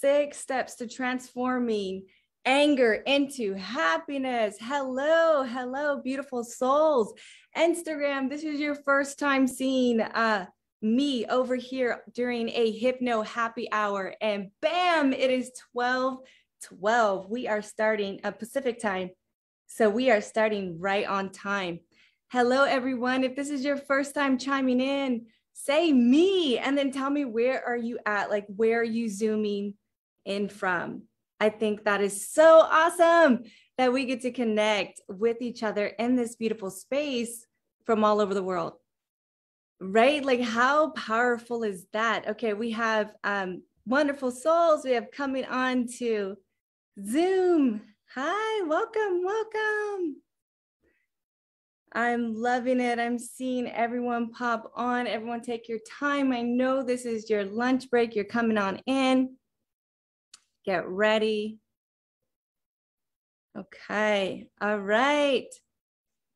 six steps to transforming anger into happiness. Hello, hello, beautiful souls. Instagram, this is your first time seeing uh, me over here during a hypno happy hour. And bam, it is 12 12. We are starting a Pacific time. So we are starting right on time. Hello, everyone. If this is your first time chiming in, say me and then tell me where are you at? Like, where are you zooming in from? I think that is so awesome that we get to connect with each other in this beautiful space from all over the world. Right? Like, how powerful is that? Okay, we have um, wonderful souls. We have coming on to Zoom. Hi, welcome, welcome. I'm loving it. I'm seeing everyone pop on. Everyone take your time. I know this is your lunch break. You're coming on in. Get ready. Okay. All right.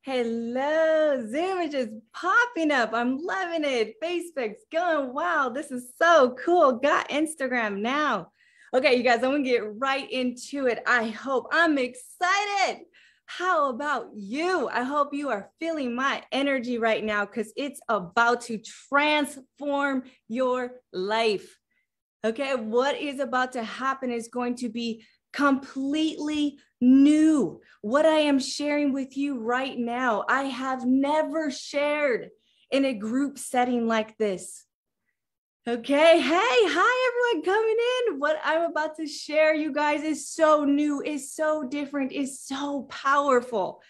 Hello. Zoom is just popping up. I'm loving it. Facebook's going, wow, this is so cool. Got Instagram now. Okay, you guys, I'm gonna get right into it. I hope I'm excited. How about you? I hope you are feeling my energy right now because it's about to transform your life. Okay, what is about to happen is going to be completely new. What I am sharing with you right now, I have never shared in a group setting like this. Okay. Hey, hi, everyone coming in. What I'm about to share, you guys, is so new, is so different, is so powerful.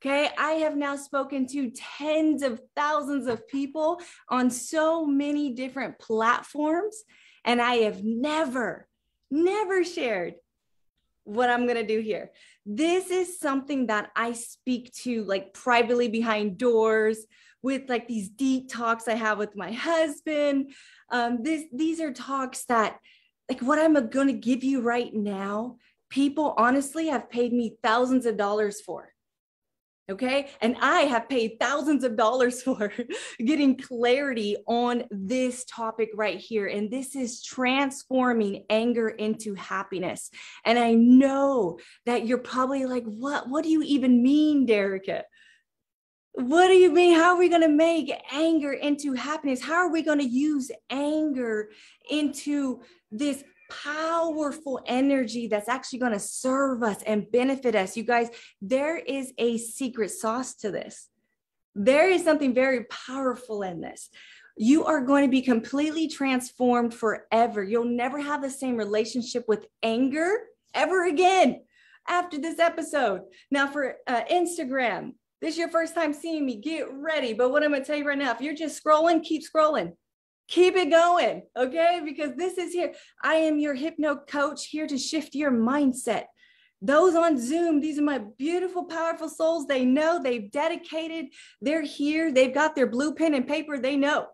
Okay. I have now spoken to tens of thousands of people on so many different platforms, and I have never, never shared what I'm going to do here. This is something that I speak to like privately behind doors with like these deep talks I have with my husband. Um, this, these are talks that, like, what I'm going to give you right now, people honestly have paid me thousands of dollars for. Okay. And I have paid thousands of dollars for getting clarity on this topic right here. And this is transforming anger into happiness. And I know that you're probably like, what, what do you even mean, Derika? What do you mean? How are we going to make anger into happiness? How are we going to use anger into this powerful energy that's actually going to serve us and benefit us? You guys, there is a secret sauce to this. There is something very powerful in this. You are going to be completely transformed forever. You'll never have the same relationship with anger ever again after this episode. Now, for uh, Instagram, this is your first time seeing me, get ready. But what I'm going to tell you right now, if you're just scrolling, keep scrolling. Keep it going, okay? Because this is here. I am your hypno coach here to shift your mindset. Those on Zoom, these are my beautiful, powerful souls. They know they've dedicated, they're here, they've got their blue pen and paper, they know.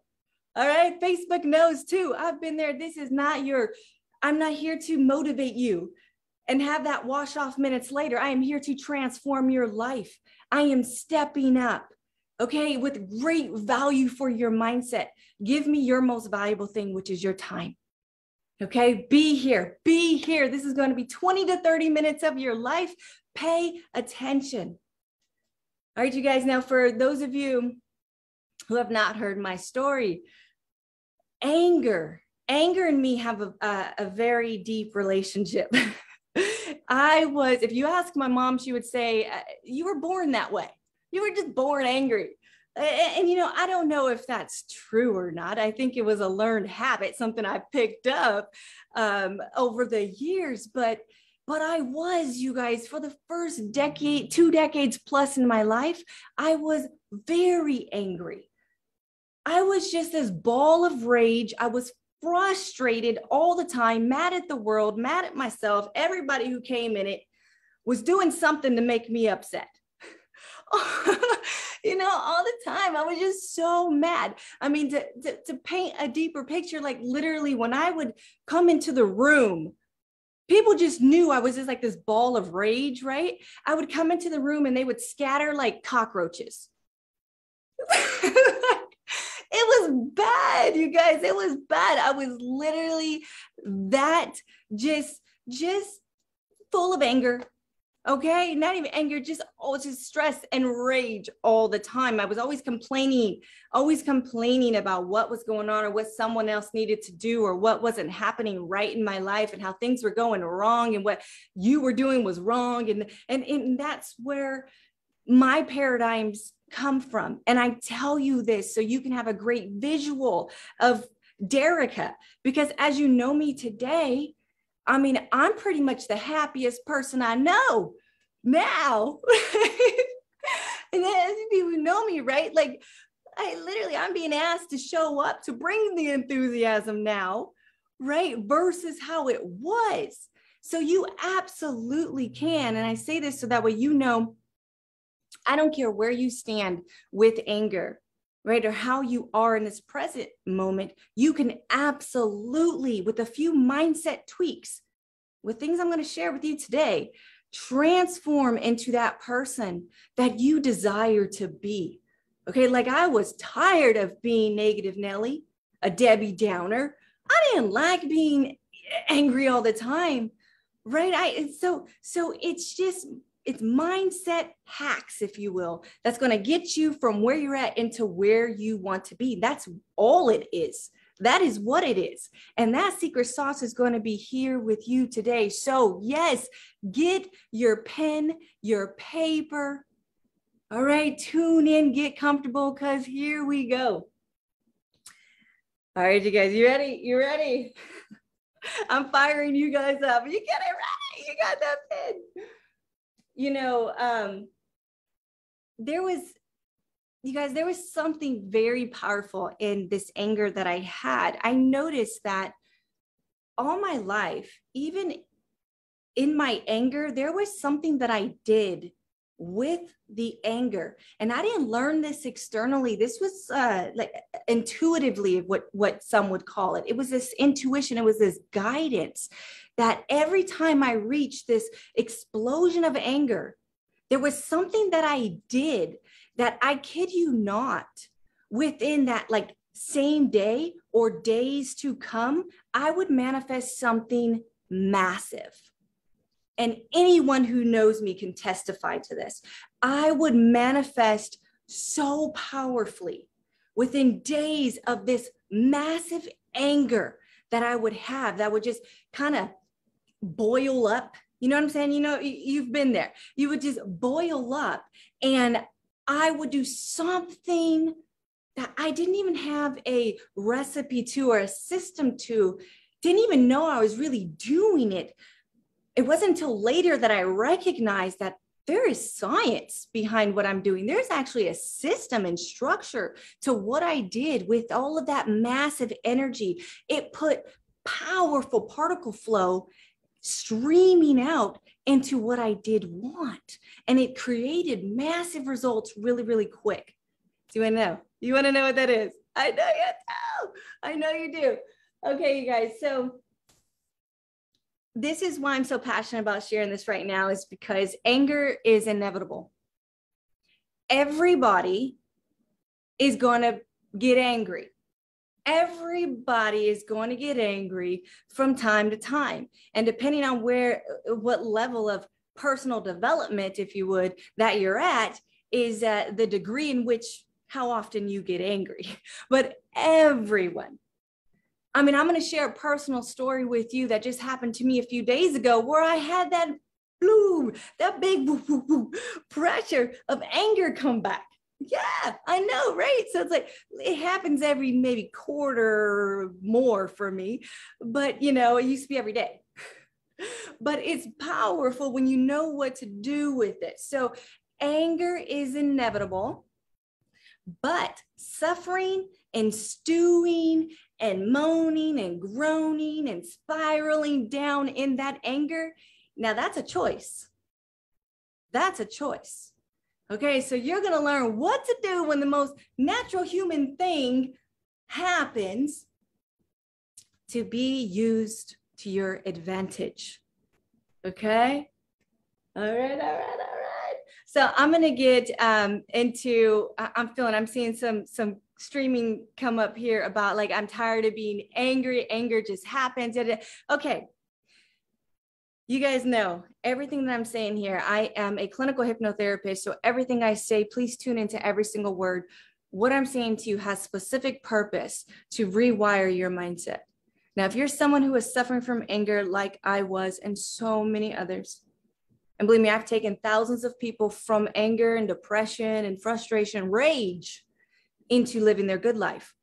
All right, Facebook knows too. I've been there. This is not your, I'm not here to motivate you and have that wash off minutes later. I am here to transform your life. I am stepping up, okay, with great value for your mindset. Give me your most valuable thing, which is your time. Okay, be here, be here. This is going to be 20 to 30 minutes of your life. Pay attention. All right, you guys. Now, for those of you who have not heard my story, anger, anger and me have a, a, a very deep relationship. I was, if you ask my mom, she would say, uh, You were born that way. You were just born angry. And, and, you know, I don't know if that's true or not. I think it was a learned habit, something I picked up um, over the years. But but I was, you guys, for the first decade, two decades plus in my life, I was very angry. I was just this ball of rage. I was frustrated all the time, mad at the world, mad at myself. Everybody who came in it was doing something to make me upset. you know, all the time. I was just so mad. I mean, to, to, to paint a deeper picture, like literally when I would come into the room, people just knew I was just like this ball of rage, right? I would come into the room and they would scatter like cockroaches. it was bad, you guys. It was bad. I was literally that just, just full of anger. Okay. Not even anger, just oh, just stress and rage all the time. I was always complaining, always complaining about what was going on or what someone else needed to do or what wasn't happening right in my life and how things were going wrong and what you were doing was wrong. And and, and that's where my paradigms come from. And I tell you this so you can have a great visual of Derika, because as you know me today, I mean, I'm pretty much the happiest person I know now. and then people know me, right? Like, I literally, I'm being asked to show up to bring the enthusiasm now, right? Versus how it was. So you absolutely can. And I say this so that way you know I don't care where you stand with anger, right? Or how you are in this present moment, you can absolutely, with a few mindset tweaks, with things I'm going to share with you today, transform into that person that you desire to be. Okay, like I was tired of being negative Nelly, a Debbie Downer. I didn't like being angry all the time, right? I so so it's just it's mindset hacks, if you will, that's going to get you from where you're at into where you want to be. That's all it is. That is what it is. And that secret sauce is going to be here with you today. So, yes, get your pen, your paper. All right, tune in, get comfortable, because here we go. All right, you guys, you ready? You ready? I'm firing you guys up. You get it ready. You got that pen you know, um, there was, you guys, there was something very powerful in this anger that I had. I noticed that all my life, even in my anger, there was something that I did with the anger. And i didn't learn this externally. This was uh like intuitively what what some would call it. It was this intuition. It was this guidance that every time I reached this explosion of anger, there was something that I did that I kid you not, within that like same day or days to come, I would manifest something massive. And anyone who knows me can testify to this. I would manifest so powerfully within days of this massive anger that I would have that would just kind of boil up. You know what I'm saying? You know, you've been there. You would just boil up, and I would do something that I didn't even have a recipe to or a system to, didn't even know I was really doing it. It wasn't until later that I recognized that there is science behind what I'm doing. There's actually a system and structure to what I did with all of that massive energy. It put powerful particle flow streaming out into what I did want. And it created massive results really, really quick. Do you want to know? You want to know what that is? I know you do. I know you do. Okay, you guys. So this is why I'm so passionate about sharing this right now is because anger is inevitable. Everybody is going to get angry. Everybody is going to get angry from time to time. And depending on where what level of personal development if you would that you're at is uh, the degree in which how often you get angry. But everyone i mean i'm going to share a personal story with you that just happened to me a few days ago where i had that blue that big pressure of anger come back yeah, I know, right? So it's like it happens every maybe quarter more for me, but you know, it used to be every day. but it's powerful when you know what to do with it. So anger is inevitable, but suffering and stewing and moaning and groaning and spiraling down in that anger, now that's a choice. That's a choice. Okay, so you're going to learn what to do when the most natural human thing happens to be used to your advantage. Okay? All right, all right, all right. So I'm going to get um, into, I'm feeling, I'm seeing some, some streaming come up here about like I'm tired of being angry. Anger just happens. Okay. You guys know everything that I'm saying here. I am a clinical hypnotherapist. So everything I say, please tune into every single word. What I'm saying to you has specific purpose to rewire your mindset. Now, if you're someone who is suffering from anger like I was and so many others, and believe me, I've taken thousands of people from anger and depression and frustration, rage into living their good life.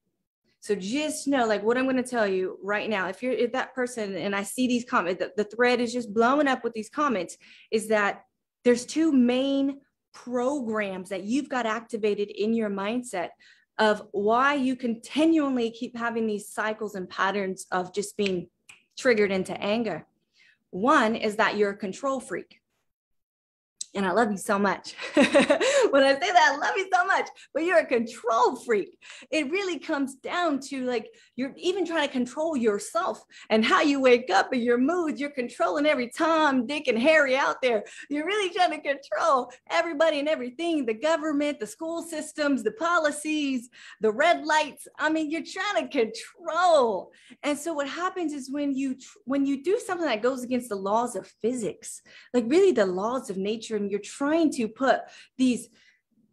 So just know, like what I'm going to tell you right now, if you're if that person and I see these comments, the, the thread is just blowing up with these comments, is that there's two main programs that you've got activated in your mindset of why you continually keep having these cycles and patterns of just being triggered into anger. One is that you're a control freak and I love you so much. when I say that, I love you so much, but you're a control freak. It really comes down to like you're even trying to control yourself and how you wake up and your moods. You're controlling every Tom, Dick, and Harry out there. You're really trying to control everybody and everything the government, the school systems, the policies, the red lights. I mean, you're trying to control. And so what happens is when you when you do something that goes against the laws of physics, like really the laws of nature you're trying to put these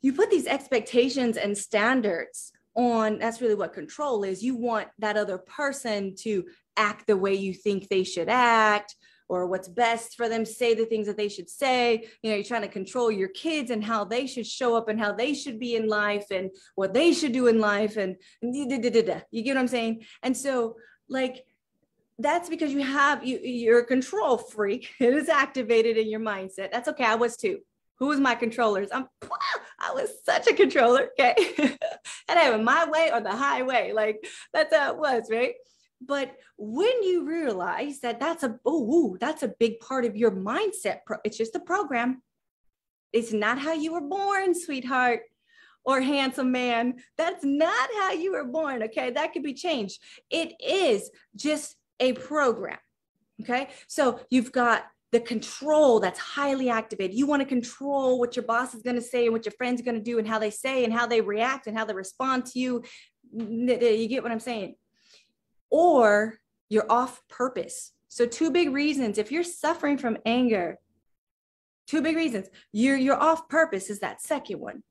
you put these expectations and standards on that's really what control is. You want that other person to act the way you think they should act or what's best for them say the things that they should say. You know you're trying to control your kids and how they should show up and how they should be in life and what they should do in life and you get what i'm saying? And so like that's because you have you you're a control freak. It is activated in your mindset. That's okay. I was too. Who was my controllers? I'm i was such a controller okay? And i have my way or the highway. Like that's how it was right? But when you realize that that's a oh that's a big part of your mindset Pro- it's just a program. It's not how you were born sweetheart or handsome man. That's not how you were born okay? That could be changed. It is just a program. Okay. So you've got the control that's highly activated. You want to control what your boss is going to say and what your friends are going to do and how they say and how they react and how they respond to you. You get what I'm saying? Or you're off purpose. So two big reasons if you're suffering from anger, two big reasons. You're you're off purpose is that second one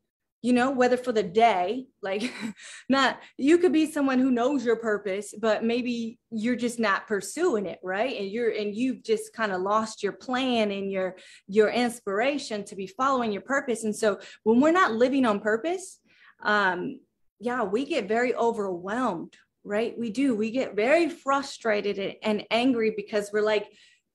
you know whether for the day like not you could be someone who knows your purpose but maybe you're just not pursuing it right? And you're and you've just kind of lost your plan and your your inspiration to be following your purpose. And so when we're not living on purpose um yeah we get very overwhelmed right? We do. We get very frustrated and angry because we're like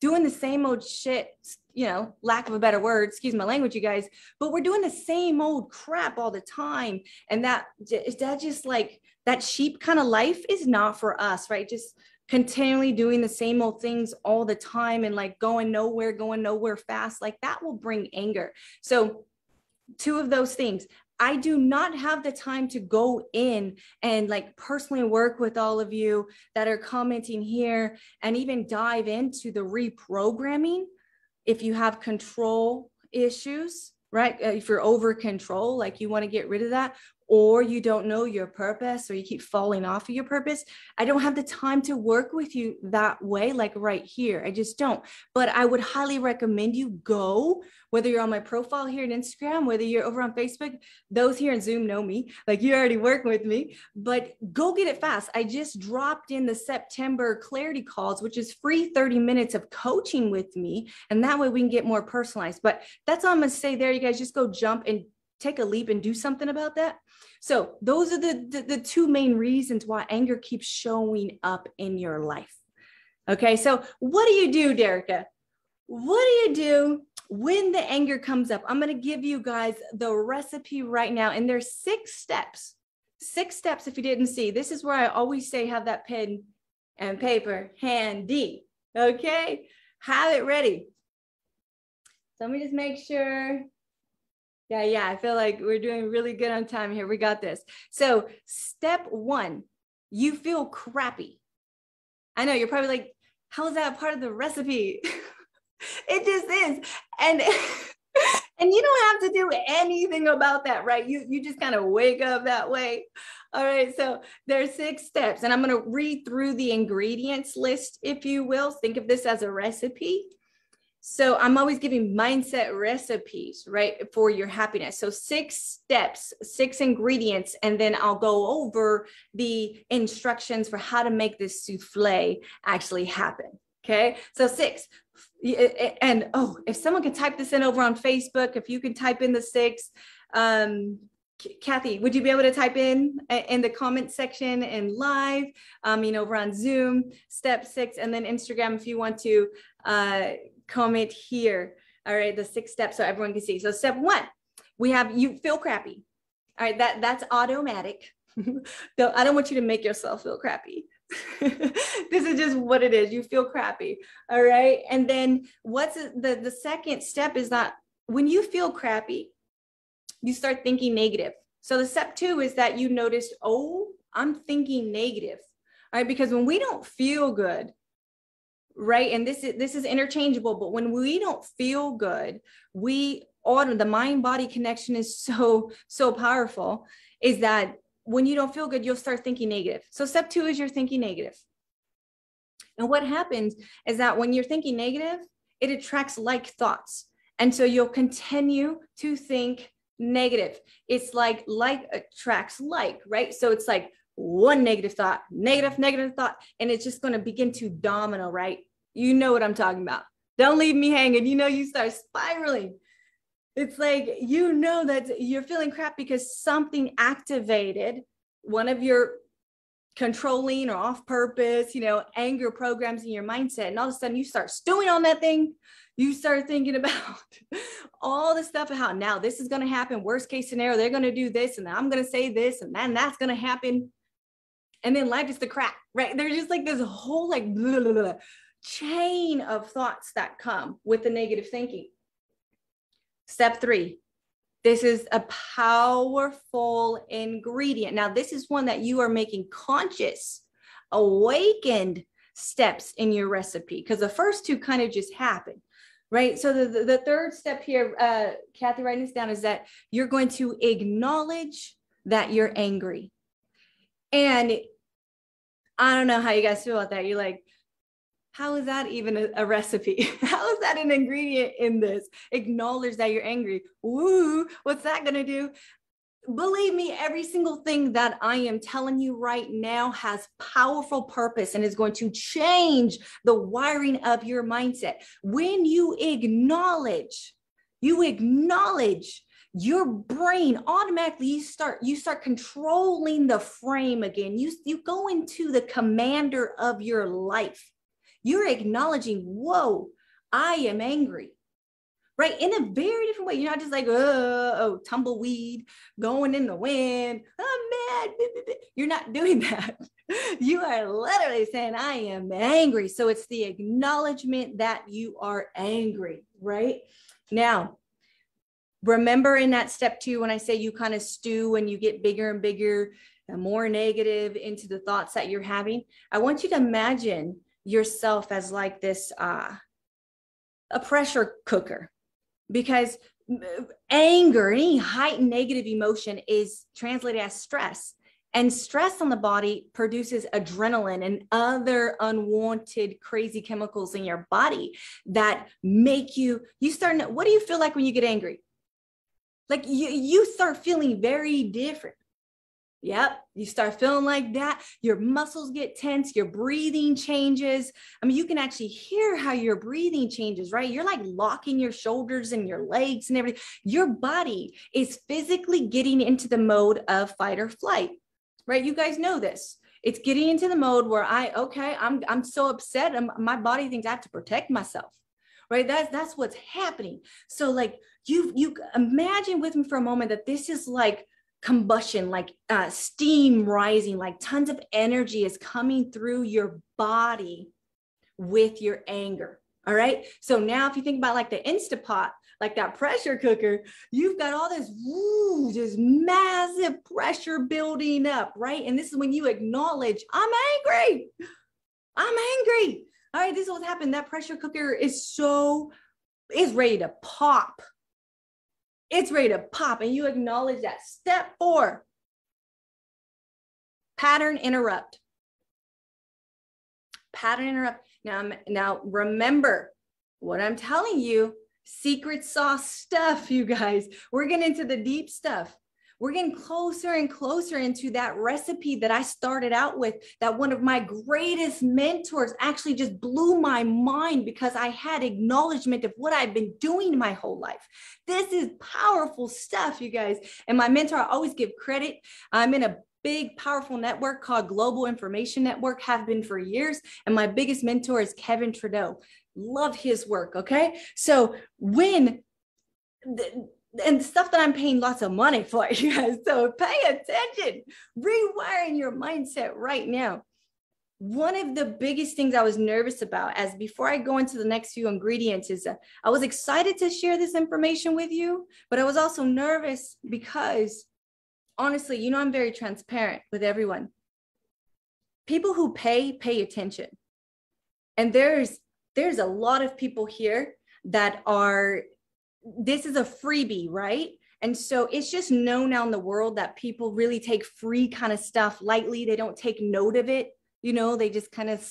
doing the same old shit you know, lack of a better word, excuse my language, you guys, but we're doing the same old crap all the time. And that, that just like that sheep kind of life is not for us, right? Just continually doing the same old things all the time and like going nowhere, going nowhere fast, like that will bring anger. So, two of those things. I do not have the time to go in and like personally work with all of you that are commenting here and even dive into the reprogramming if you have control issues, right? Uh, if you're over control, like you want to get rid of that, or you don't know your purpose or you keep falling off of your purpose, I don't have the time to work with you that way, like right here. I just don't. But I would highly recommend you go, whether you're on my profile here on Instagram, whether you're over on Facebook, those here in Zoom know me, like you already work with me, but go get it fast. I just dropped in the September clarity calls, which is free 30 minutes of coaching with me. And that way we can get more personalized. But that's all I'm going to say there. You guys just go jump and take a leap and do something about that. So those are the, the, the two main reasons why anger keeps showing up in your life. Okay, so what do you do, Derika? What do you do when the anger comes up? I'm going to give you guys the recipe right now, and there's six steps. Six steps. If you didn't see, this is where I always say have that pen and paper handy. Okay, have it ready. So let me just make sure yeah, yeah. I feel like we're doing really good on time here. We got this. So, step one, you feel crappy. I know you're probably like, how is that part of the recipe? it just is. And And you don't have to do anything about that, right? You, you just kind of wake up that way. All right. So there's six steps, and I'm going to read through the ingredients list, if you will. Think of this as a recipe. So I'm always giving mindset recipes, right, for your happiness. So six steps, six ingredients, and then I'll go over the instructions for how to make this souffle actually happen. Okay. So six. And oh, if someone can type this in over on Facebook, if you can type in the six, um, Kathy, would you be able to type in in the comment section and live, um, you know, over on Zoom, step six, and then Instagram if you want to uh, comment here. All right, the six steps so everyone can see. So step one, we have you feel crappy. All right, that that's automatic. Though I don't want you to make yourself feel crappy. this is just what it is. You feel crappy. All right. And then what's the the second step is that when you feel crappy, you start thinking negative. So the step two is that you notice, oh, I'm thinking negative. All right. Because when we don't feel good, right? And this is this is interchangeable but when we don't feel good we auto the mind body connection is so so powerful is that when you don't feel good you'll start thinking negative. So step two is you're thinking negative. And what happens is that when you're thinking negative it attracts like thoughts. And so you'll continue to think negative. It's like like attracts like right? So it's like one negative thought, negative, negative thought, and it's just going to begin to domino, right? You know what I'm talking about. Don't leave me hanging. You know, you start spiraling. It's like, you know, that you're feeling crap because something activated one of your controlling or off purpose, you know, anger programs in your mindset. And all of a sudden you start stewing on that thing. You start thinking about all the stuff of how now this is going to happen. Worst case scenario, they're going to do this, and I'm going to say this, and then that's going to happen and then life is the crap, right? There's just like this whole like blah, blah, blah, chain of thoughts that come with the negative thinking. Step three, this is a powerful ingredient. Now, this is one that you are making conscious, awakened steps in your recipe because the first two kind of just happen right? So the, the, third step here, uh, Kathy, writing this down is that you're going to acknowledge that you're angry. And I don't know how you guys feel about that. You're like, how is that even a, a, recipe? How is that an ingredient in this? Acknowledge that you're angry. Woo, what's that going to do? Believe me, every single thing that I am telling you right now has powerful purpose and is going to change the wiring of your mindset. When you acknowledge, you acknowledge your brain automatically you start you start controlling the frame again. You you go into the commander of your life. You're acknowledging whoa i am angry. Right? In a very different way. You're not just like oh, oh tumbleweed going in the wind. I'm mad. You're not doing that. You are literally saying i am angry. So it's the acknowledgement that you are angry right? Now remember in that step two when i say you kind of stew and you get bigger and bigger and more negative into the thoughts that you're having i want you to imagine yourself as like this uh a pressure cooker. Because anger any heightened negative emotion is translated as stress. And stress on the body produces adrenaline and other unwanted crazy chemicals in your body that make you you start what do you feel like when you get angry like you, you start feeling very different. Yep, you start feeling like that. Your muscles get tense, your breathing changes. I mean, you can actually hear how your breathing changes, right? You're like locking your shoulders and your legs and everything. Your body is physically getting into the mode of fight or flight, right? You guys know this. It's getting into the mode where I, okay, I'm I'm so upset. I'm, my body thinks I have to protect myself right? That's that's what's happening. So like you you imagine with me for a moment that this is like combustion like uh, steam rising like tons of energy is coming through your body with your anger all right? So now if you think about like the instapot like that pressure cooker you've got all this woo, just massive pressure building up right? And this is when you acknowledge i'm angry. I'm angry all right, this is what happened. That pressure cooker is so is ready to pop. It's ready to pop, and you acknowledge that. Step four pattern interrupt. Pattern interrupt. Now, now remember what I'm telling you secret sauce stuff, you guys. We're getting into the deep stuff. We're getting closer and closer into that recipe that I started out with, that one of my greatest mentors actually just blew my mind because I had acknowledgement of what I've been doing my whole life. This is powerful stuff, you guys. And my mentor, I always give credit. I'm in a big, powerful network called Global Information Network, have been for years. And my biggest mentor is Kevin Trudeau. Love his work. Okay. So when the, and stuff that I'm paying lots of money for, you guys. So pay attention, rewiring your mindset right now. One of the biggest things I was nervous about, as before I go into the next few ingredients, is that I was excited to share this information with you, but I was also nervous because honestly, you know, I'm very transparent with everyone. People who pay, pay attention. And there's there's a lot of people here that are this is a freebie, right? And so it's just known out in the world that people really take free kind of stuff lightly. They don't take note of it. You know, they just kind of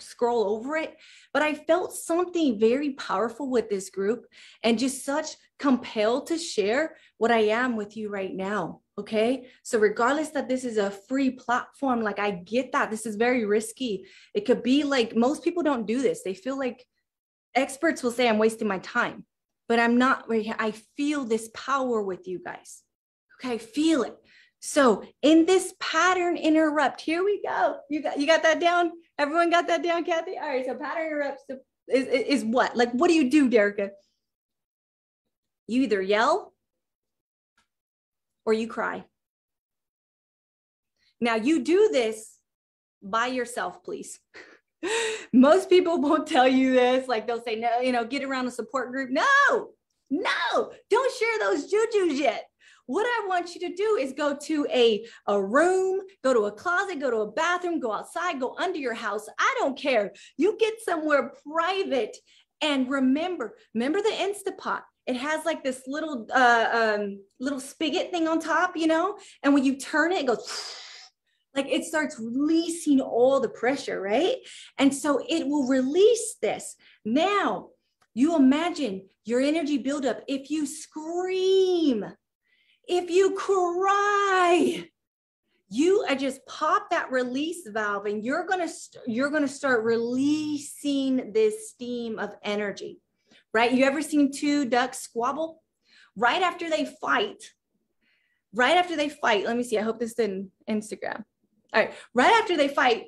scroll over it. But I felt something very powerful with this group and just such compelled to share what I am with you right now. Okay. So, regardless that this is a free platform, like I get that this is very risky. It could be like most people don't do this. They feel like experts will say, I'm wasting my time but I'm not I feel this power with you guys. Okay, feel it. So in this pattern interrupt, here we go. You got you got that down? Everyone got that down, Kathy? All right, so pattern interrupt is, is, is what? Like, what do you do, Derika? You either yell or you cry. Now you do this by yourself, please. Most people won't tell you this. Like they'll say, no, you know, get around a support group. No, no, don't share those jujus yet. What I want you to do is go to a, a room, go to a closet, go to a bathroom, go outside, go under your house. I don't care. You get somewhere private and remember, remember the Instapot. It has like this little uh, um, little spigot thing on top, you know, and when you turn it, it goes like it starts releasing all the pressure, right? And so it will release this. Now, you imagine your energy buildup if you scream, if you cry, you just pop that release valve and you're going to st- you're going to start releasing this steam of energy. Right? You ever seen two ducks squabble? Right after they fight, right after they fight, let me see. I hope this in Instagram. All right. Right after they fight,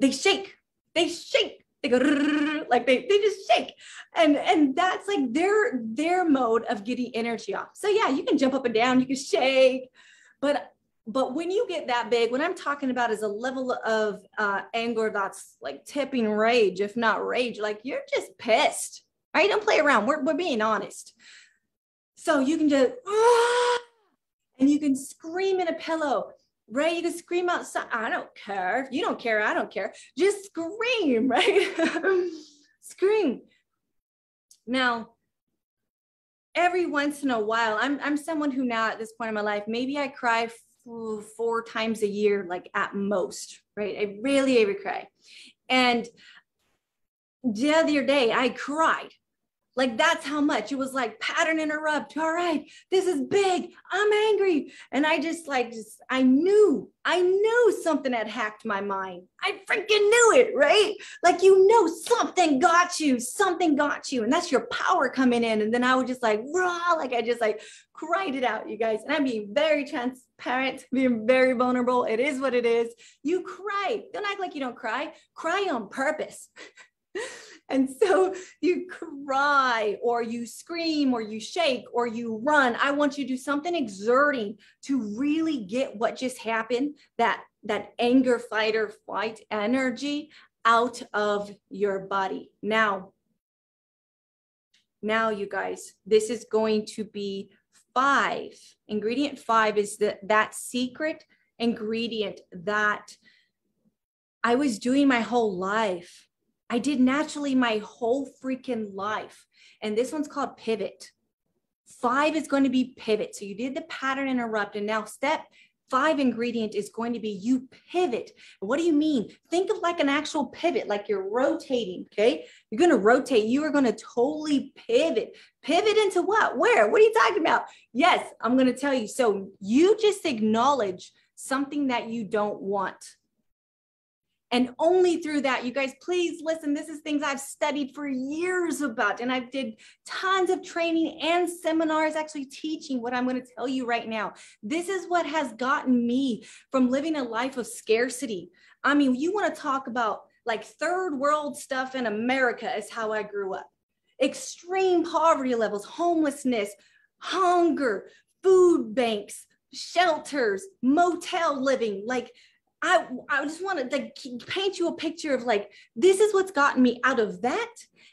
they shake. They shake. They go like they, they just shake. And and that's like their their mode of getting energy off. So yeah, you can jump up and down, you can shake, but but when you get that big, what I'm talking about is a level of uh, anger that's like tipping rage, if not rage. Like you're just pissed. Right? Don't play around. We're, we're being honest. So you can just, and you can scream in a pillow right? You can scream outside. I don't care. If you don't care, I don't care. Just scream, right? scream. Now, every once in a while, I'm I'm someone who now at this point in my life, maybe I cry four times a year, like at most, right? I really ever cry. And the other day I cried like that's how much it was like pattern interrupt. All right, this is big. I'm angry. And I just like, just, I knew, I knew something had hacked my mind. I freaking knew it, right? Like, you know, something got you, something got you. And that's your power coming in. And then I was just like, raw, like I just like cried it out, you guys. And I'm being very transparent, being very vulnerable. It is what it is. You cry. Don't act like you don't cry. Cry on purpose. And so you cry or you scream or you shake or you run. I want you to do something exerting to really get what just happened, that that anger, fighter fight or flight energy out of your body. Now, now you guys, this is going to be five. Ingredient five is that that secret ingredient that I was doing my whole life I did naturally my whole freaking life. And this one's called pivot. Five is going to be pivot. So you did the pattern interrupt. And now step five ingredient is going to be you pivot. What do you mean? Think of like an actual pivot, like you're rotating. Okay. You're going to rotate. You are going to totally pivot. Pivot into what? Where? What are you talking about? Yes, I'm going to tell you. So you just acknowledge something that you don't want. And only through that, you guys, please listen. This is things I've studied for years about, and I've did tons of training and seminars actually teaching what I'm going to tell you right now. This is what has gotten me from living a life of scarcity. I mean, you want to talk about like third world stuff in America is how I grew up. Extreme poverty levels, homelessness, hunger, food banks, shelters, motel living, like I, I just want to like paint you a picture of like this is what's gotten me out of that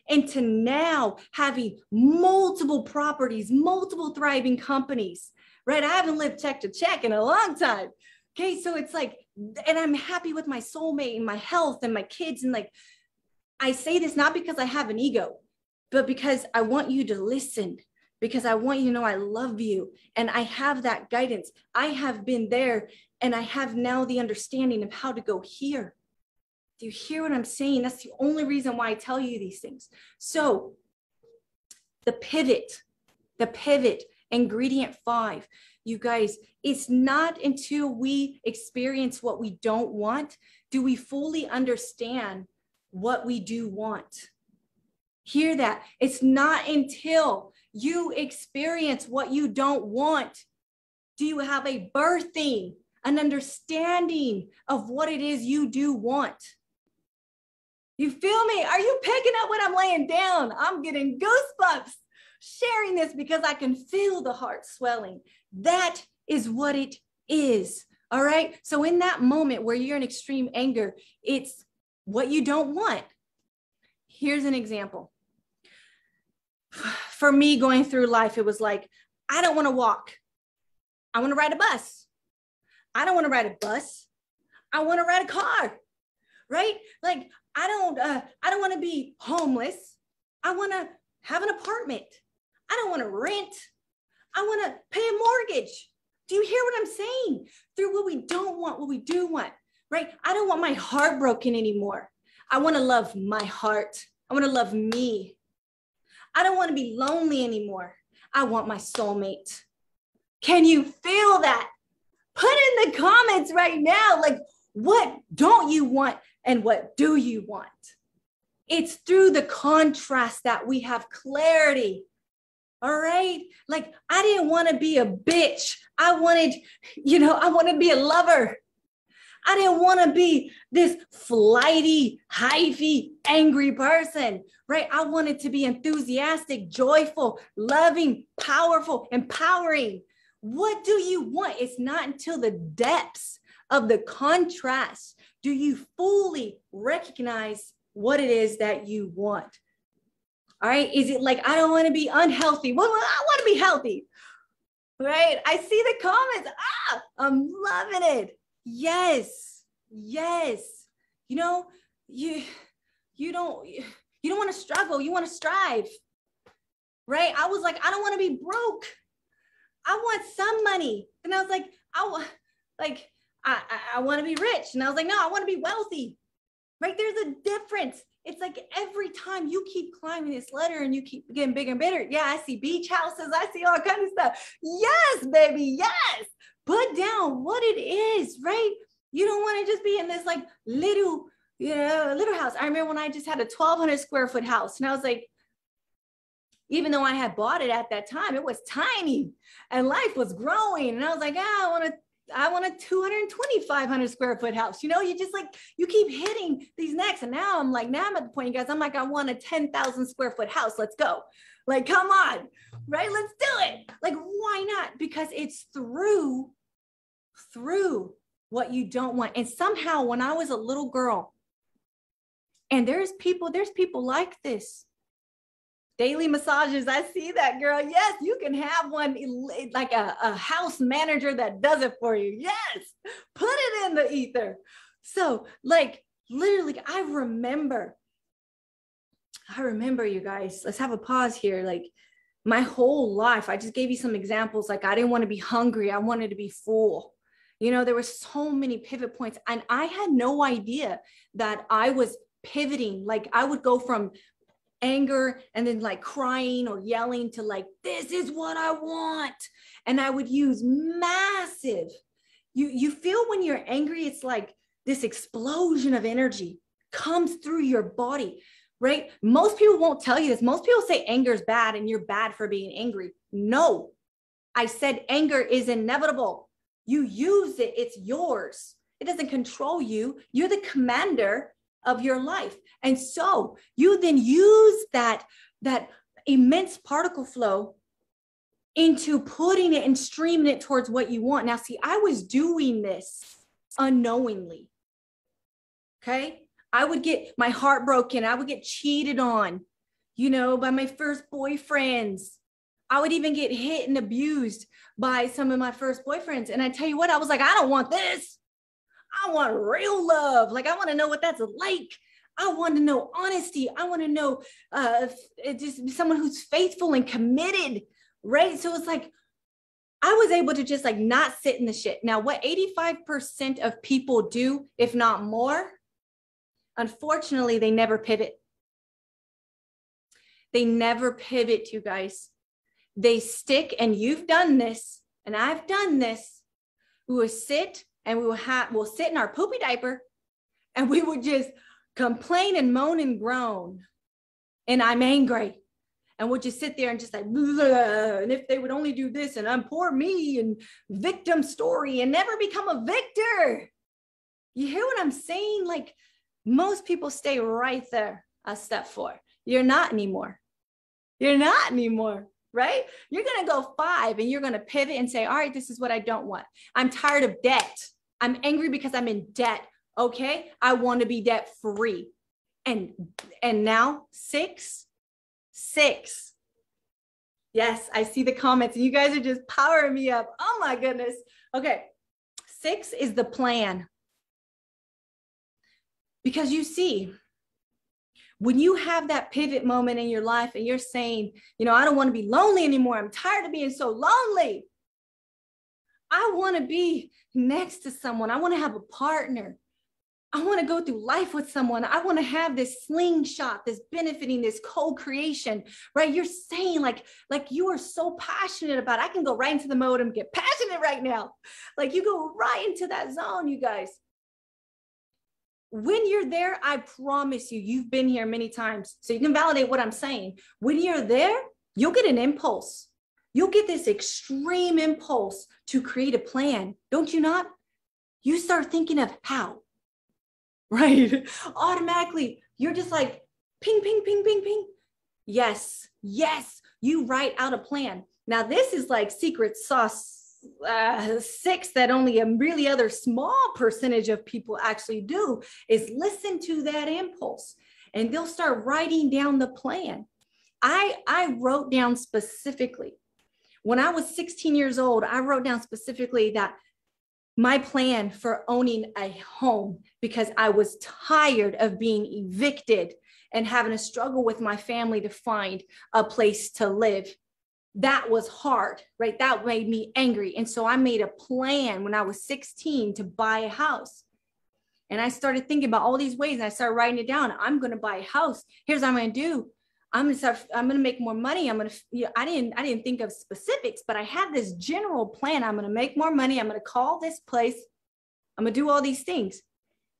and to now having multiple properties, multiple thriving companies, right? I haven't lived check to check in a long time. Okay, so it's like, and I'm happy with my soulmate and my health and my kids. And like, I say this not because I have an ego, but because I want you to listen because I want you to know I love you and I have that guidance. I have been there and I have now the understanding of how to go here. Do you hear what I'm saying? That's the only reason why I tell you these things. So, the pivot, the pivot, ingredient five, you guys, it's not until we experience what we don't want do we fully understand what we do want. Hear that. It's not until you experience what you don't want do you have a birthing an understanding of what it is you do want. You feel me? Are you picking up what I'm laying down? I'm getting goosebumps sharing this because I can feel the heart swelling. That is what it is. All right. So, in that moment where you're in extreme anger, it's what you don't want. Here's an example. For me going through life, it was like, I don't want to walk. I want to ride a bus. I don't want to ride a bus. I want to ride a car. Right? Like I don't uh I don't want to be homeless. I want to have an apartment. I don't want to rent. I want to pay a mortgage. Do you hear what I'm saying? Through what we don't want, what we do want, right? I don't want my heart broken anymore. I want to love my heart. I want to love me. I don't want to be lonely anymore. I want my soulmate. Can you feel that? Put in right now, like, what don't you want and what do you want? It's through the contrast that we have clarity. All right. Like, I didn't want to be a bitch. I wanted, you know, I wanted to be a lover. I didn't want to be this flighty, hyphy, angry person, right? I wanted to be enthusiastic, joyful, loving, powerful, empowering. What do you want? It's not until the depths of the contrast do you fully recognize what it is that you want. All right. Is it like, I don't want to be unhealthy? Well, I want to be healthy. Right. I see the comments. Ah, I'm loving it. Yes. Yes. You know, you, you don't, you don't want to struggle. You want to strive. Right. I was like, I don't want to be broke. I want some money. And I was like, I want, like, I, I, I want to be rich. And I was like, no, I want to be wealthy. Right? There's a difference. It's like every time you keep climbing this ladder and you keep getting bigger and bigger. Yeah, I see beach houses. I see all kinds of stuff. Yes, baby. Yes. Put down what it is, right? You don't want to just be in this like little, you know, little house. I remember when I just had a 1200 square foot house and I was like, even though I had bought it at that time, it was tiny and life was growing. And I was like, ah, I want to I want a 220, 500 square foot house. You know, you just like, you keep hitting these necks. And now I'm like, now I'm at the point, you guys, I'm like, I want a 10,000 square foot house. Let's go. Like, come on, right? Let's do it. Like, why not? Because it's through, through what you don't want. And somehow when I was a little girl, and there's people, there's people like this daily massages. I see that girl. Yes, you can have one like a, a house manager that does it for you. Yes, put it in the ether. So, like, literally, I remember, I remember you guys. Let's have a pause here. Like, my whole life, I just gave you some examples. Like I didn't want to be hungry, I wanted to be full. You know, there were so many pivot points, and I had no idea that I was pivoting. Like I would go from anger and then like crying or yelling to like, this is what I want. And I would use massive. You you feel when you're angry, it's like this explosion of energy comes through your body right? Most people won't tell you this. Most people say anger is bad and you're bad for being angry. No, I said anger is inevitable. You use it, it's yours. It doesn't control you. You're the commander of your life. And so you then use that, that immense particle flow into putting it and streaming it towards what you want. Now, see, I was doing this unknowingly. Okay. I would get my heart broken. I would get cheated on, you know, by my first boyfriends. I would even get hit and abused by some of my first boyfriends. And I tell you what, I was like, I don't want this. I want real love. Like, I want to know what that's like. I want to know honesty. I want to know uh, just someone who's faithful and committed, right? So it's like, I was able to just like not sit in the shit. Now, what 85% of people do, if not more, Unfortunately, they never pivot. They never pivot, you guys. They stick, and you've done this, and I've done this. We will sit and we will have we'll sit in our poopy diaper and we would just complain and moan and groan. And I'm angry. And we'll just sit there and just like, and if they would only do this, and I'm poor me and victim story and never become a victor. You hear what I'm saying? Like most people stay right there at step four. You're not anymore. You're not anymore, right? You're going to go five and you're going to pivot and say, all right, this is what I don't want. I'm tired of debt. I'm angry because I'm in debt. Okay. I want to be debt free. And, and now six, six. Yes, I see the comments and you guys are just powering me up. Oh my goodness. Okay. Six is the plan. Because you see, when you have that pivot moment in your life and you're saying, you know, I don't want to be lonely anymore. I'm tired of being so lonely. I want to be next to someone. I want to have a partner. I want to go through life with someone. I want to have this slingshot, this benefiting, this co-creation, right? You're saying like, like you are so passionate about. It. I can go right into the mode and get passionate right now. Like you go right into that zone, you guys when you're there, I promise you, you've been here many times. So you can validate what I'm saying. When you're there, you'll get an impulse. You'll get this extreme impulse to create a plan. Don't you not? You start thinking of how, right? Automatically, you're just like ping, ping, ping, ping, ping. Yes, yes, you write out a plan. Now, this is like secret sauce uh, six that only a really other small percentage of people actually do is listen to that impulse. And they'll start writing down the plan. I i wrote down specifically when i was 16 years old i wrote down specifically that my plan for owning a home because i was tired of being evicted and having a struggle with my family to find a place to live that was hard, right? That made me angry. And so I made a plan when I was 16 to buy a house. And I started thinking about all these ways and I started writing it down. I'm going to buy a house. Here's what I'm going to do. I'm going to start, I'm going to make more money. I'm going to, you know, I didn't, I didn't think of specifics, but I had this general plan. I'm going to make more money. I'm going to call this place. I'm going to do all these things.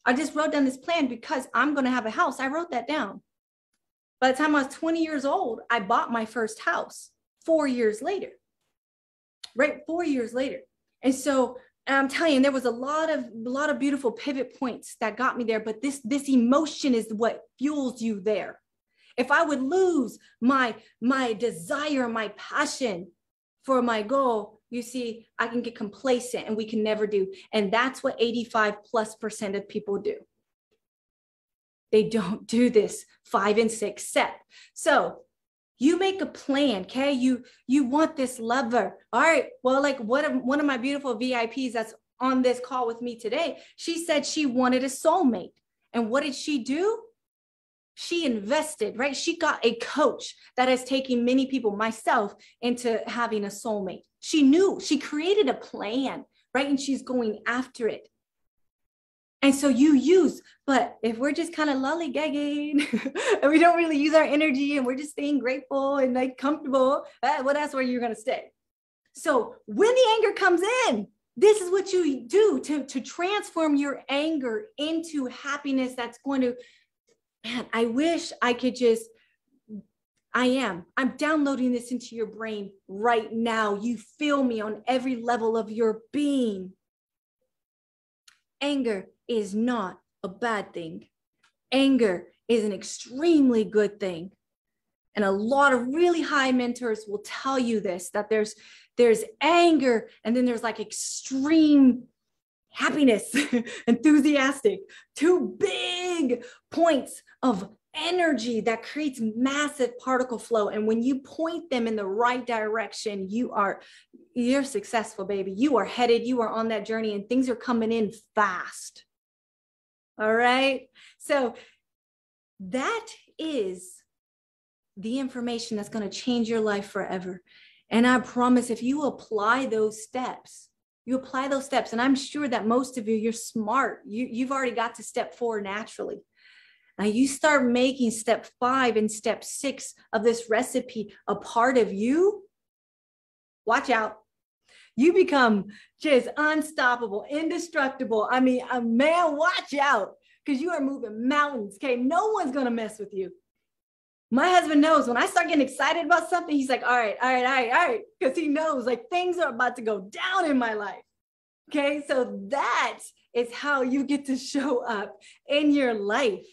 I just wrote down this plan because I'm going to have a house. I wrote that down. By the time I was 20 years old, I bought my first house four years later, right? Four years later. And so I'm telling you, there was a lot of a lot of beautiful pivot points that got me there. But this this emotion is what fuels you there. If I would lose my my desire, my passion for my goal, you see, I can get complacent and we can never do. And that's what 85 plus percent of people do. They don't do this five and six step. So you make a plan okay you you want this lover all right well like one of one of my beautiful vips that's on this call with me today she said she wanted a soulmate and what did she do she invested, right? She got a coach that has taken many people, myself, into having a soulmate. She knew, she created a plan, right? And she's going after it. And so you use, but if we're just kind of lollygagging and we don't really use our energy and we're just staying grateful and like comfortable, uh, well, that's where you're going to stay. So when the anger comes in, this is what you do to, to transform your anger into happiness that's going to, man, I wish I could just, I am. I'm downloading this into your brain right now. You feel me on every level of your being. Anger is not a bad thing. Anger is an extremely good thing. And a lot of really high mentors will tell you this that there's there's anger and then there's like extreme happiness, enthusiastic, two big points of energy that creates massive particle flow and when you point them in the right direction you are you're successful baby you are headed you are on that journey and things are coming in fast all right so that is the information that's going to change your life forever and I promise if you apply those steps, you apply those steps, and I'm sure that most of you, you're smart. You, you've already got to step four naturally. Now you start making step five and step six of this recipe a part of you. Watch out. You become just unstoppable, indestructible. I mean, a man, watch out because you are moving mountains. Okay. No one's going to mess with you my husband knows when I start getting excited about something, he's like, all right, all right, all right, all right. Because he knows like things are about to go down in my life. Okay. So that is how you get to show up in your life.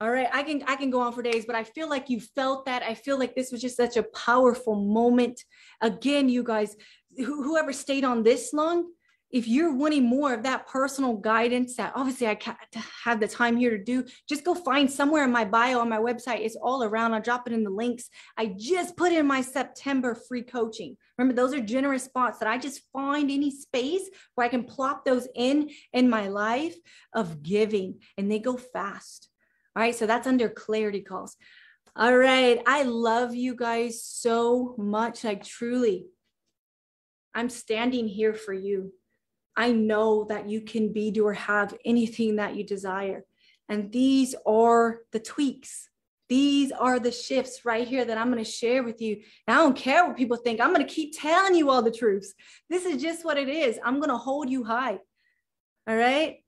All right. I can I can go on for days, but I feel like you felt that. I feel like this was just such a powerful moment. Again, you guys, whoever stayed on this long, if you're wanting more of that personal guidance that obviously I can't have the time here to do, just go find somewhere in my bio on my website. It's all around. I'll drop it in the links. I just put in my September free coaching. Remember, those are generous spots that I just find any space where I can plop those in in my life of giving and they go fast. All right. So that's under clarity calls. All right. I love you guys so much. Like truly, I'm standing here for you. I know that you can be, do, or have anything that you desire. And these are the tweaks. These are the shifts right here that I'm going to share with you. And I don't care what people think. I'm going to keep telling you all the truths. This is just what it is. I'm going to hold you high. All right.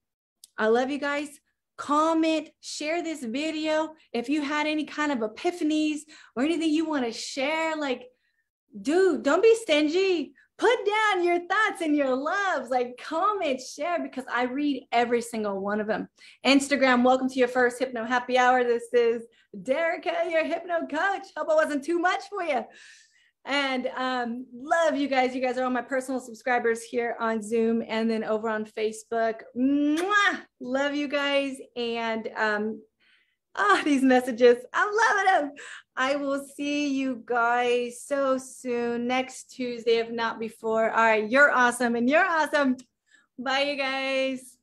I love you guys. Comment, share this video. If you had any kind of epiphanies or anything you want to share, like, dude, don't be stingy put down your thoughts and your loves, like comment, share, because I read every single one of them. Instagram, welcome to your first Hypno Happy Hour. This is Derika, your Hypno Coach. Hope it wasn't too much for you. And um, love you guys. You guys are all my personal subscribers here on Zoom and then over on Facebook. Mwah! Love you guys. And um, Ah, oh, these messages. I'm loving them. I will see you guys so soon next Tuesday, if not before. All right, you're awesome and you're awesome. Bye, you guys.